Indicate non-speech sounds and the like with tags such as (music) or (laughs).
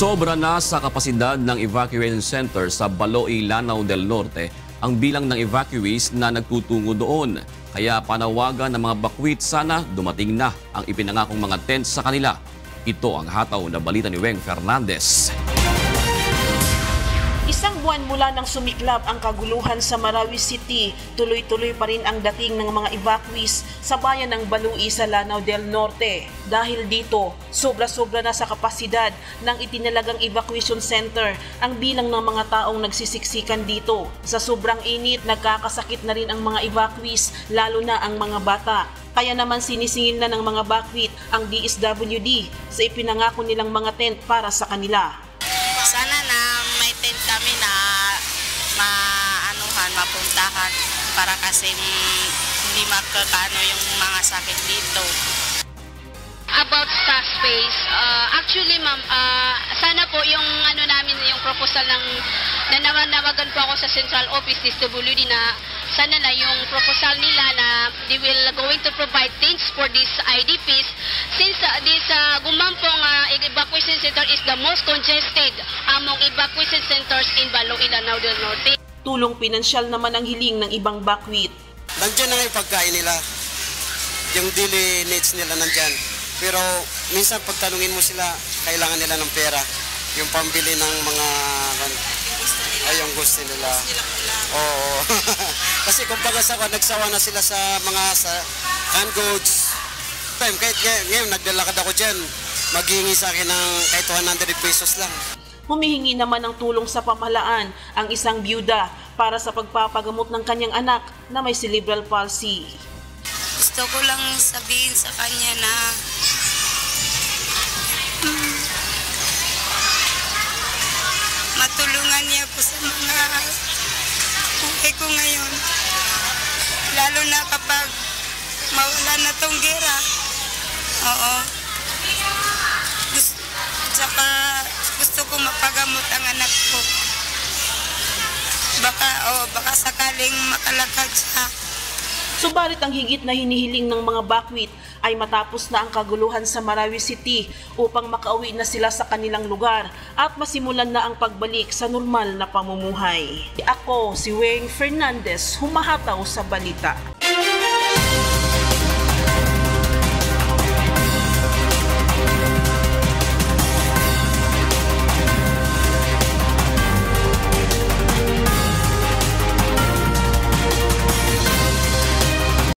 Sobra na sa kapasidad ng evacuation center sa Baloy, Lanao del Norte ang bilang ng evacuees na nagtutungo doon. Kaya panawagan ng mga bakwit sana dumating na ang ipinangakong mga tent sa kanila. Ito ang hataw na balita ni Weng Fernandez. Buwan mula nang sumiklab ang kaguluhan sa Marawi City, tuloy-tuloy pa rin ang dating ng mga evacuees sa bayan ng Balui sa Lanao del Norte. Dahil dito, sobra-sobra na sa kapasidad ng itinalagang evacuation center ang bilang ng mga taong nagsisiksikan dito. Sa sobrang init, nagkakasakit na rin ang mga evacuees, lalo na ang mga bata. Kaya naman sinisingil na ng mga bakwit ang DSWD sa ipinangako nilang mga tent para sa kanila. Kami na maanuhan, mapuntahan para kasi hindi magkakano yung mga sakit dito. about staff space, uh, actually ma'am, uh, sana po yung ano namin, yung proposal ng nanawanawagan po ako sa central office ni WD na sana na yung proposal nila na they will going to provide things for these IDPs since uh, this uh, gumampong uh, evacuation center is the most congested among evacuation centers in Balo, Ilanao del Norte. Tulong pinansyal naman ang hiling ng ibang bakwit. Nandiyan na nga yung pagkain nila. Yung daily needs nila nandyan. Pero minsan pagtanungin mo sila, kailangan nila ng pera. Yung pambili ng mga... Ay, yung gusto nila. Oo. (laughs) Kasi kumbaga sa nagsawa na sila sa mga sa canned goods. Time, kahit ngay- ngayon, naglalakad ako dyan. Maghingi sa akin ng kahit 100 pesos lang. Humihingi naman ng tulong sa pamahalaan ang isang byuda para sa pagpapagamot ng kanyang anak na may cerebral palsy. Gusto ko lang sabihin sa kanya na mm, matulungan niya po sa mga buhay ko ngayon. Lalo na kapag mawala na tong gera. Oo. Ko mapagamot ang anak ko. Baka, oh, baka sakaling makalakad siya. Subalit ang higit na hinihiling ng mga bakwit ay matapos na ang kaguluhan sa Marawi City upang makauwi na sila sa kanilang lugar at masimulan na ang pagbalik sa normal na pamumuhay. Ako si Weng Fernandez, humahataw sa balita.